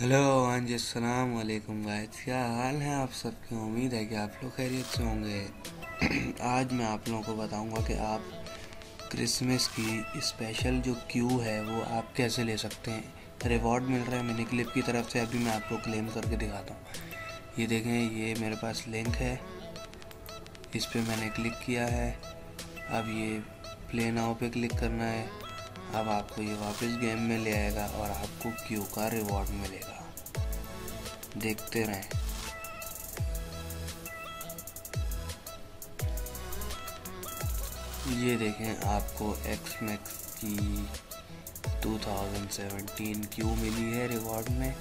Hello हाँ जी अस्सलाम वालेकुम गाइस क्या हाल है आप सबकी? उम्मीद है कि आप लोग खैरियत से होंगे। आज मैं आप लोगों को बताऊँगा कि आप क्रिसमस की स्पेशल जो क्यू है, वो आप कैसे ले सकते हैं। रिवॉर्ड मिल रहा है मैंने क्लिप की तरफ़ से, अभी मैं आपको क्लेम करके दिखाता हूँ। ये देखें, ये मेरे पास लिंक है। इस पर मैंने क्लिक किया है। अब ये प्ले नाउ पे क्लिक करना है। अब आपको ये वापस गेम में ले आएगा और आपको क्यू का रिवॉर्ड मिलेगा। देखते रहें। ये देखें, आपको एक्स मैक्स की 2017 क्यू मिली है रिवॉर्ड में।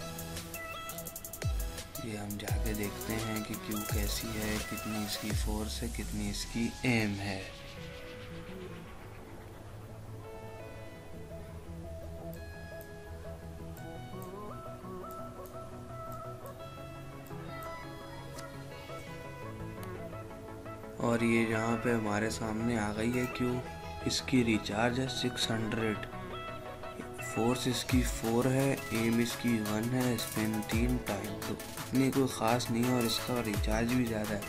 ये हम जाके देखते हैं कि क्यू कैसी है, कितनी इसकी फोर्स है, कितनी इसकी एम है। और ये यहाँ पे हमारे सामने आ गई है क्यों? इसकी रिचार्ज है सिक्स हंड्रेड फोर्स इसकी फोर है एम इसकी वन है स्पिन तीन टाइम तो इतनी कोई ख़ास नहीं है और इसका रिचार्ज भी ज़्यादा है।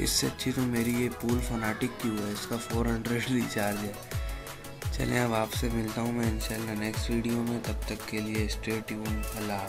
इससे अच्छी तो मेरी ये पूल फनाटिक क्यों है, इसका फोर हंड्रेड रिचार्ज है। चलें, अब आपसे मिलता हूँ मैं इंशाल्लाह नेक्स्ट वीडियो में। तब तक के लिए स्टे ट्यून अल्लाह